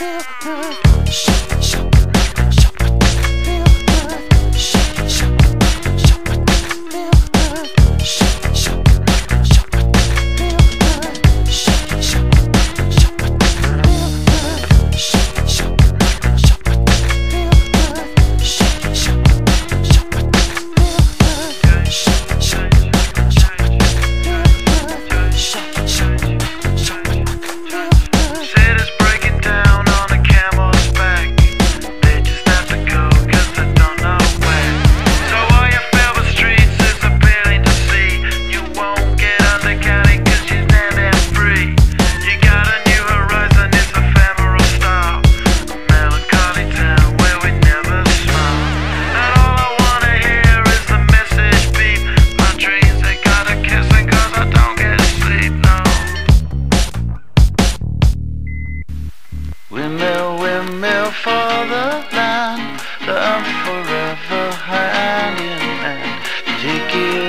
Windmill, for the land, love forever hand in hand.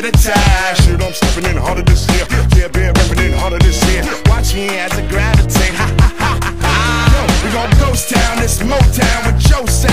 Chocolate attack. Shit, I'm stepping in harder this year. Yeah, bear repping in harder this year. Watch me as I gravitate. Ha ha ha ha ha. Yo, we gon' ghost town, this Motown with sound.